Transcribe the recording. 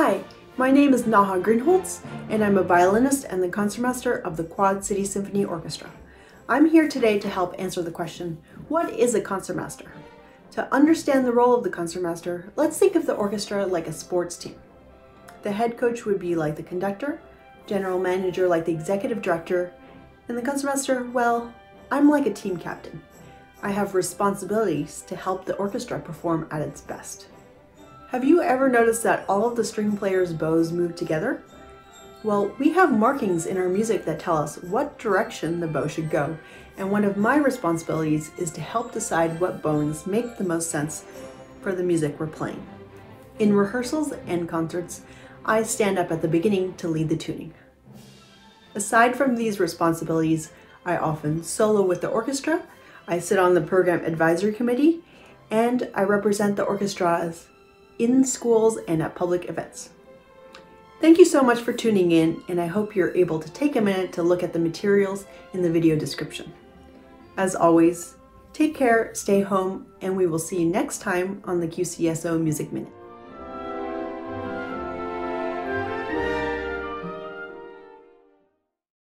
Hi, my name is Naha Greenholtz, and I'm a violinist and the concertmaster of the Quad City Symphony Orchestra. I'm here today to help answer the question, what is a concertmaster? To understand the role of the concertmaster, let's think of the orchestra like a sports team. The head coach would be like the conductor, general manager like the executive director, and the concertmaster, well, I'm like a team captain. I have responsibilities to help the orchestra perform at its best. Have you ever noticed that all of the string players' bows move together? Well, we have markings in our music that tell us what direction the bow should go, and one of my responsibilities is to help decide what bowings make the most sense for the music we're playing. In rehearsals and concerts, I stand up at the beginning to lead the tuning. Aside from these responsibilities, I often solo with the orchestra, I sit on the program advisory committee, and I represent the orchestras in schools and at public events. Thank you so much for tuning in, and I hope you're able to take a minute to look at the materials in the video description. As always, take care, stay home, and we will see you next time on the QCSO Music Minute.